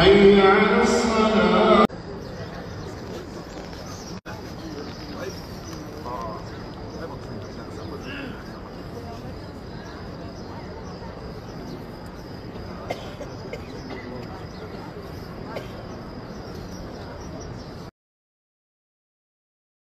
أي عن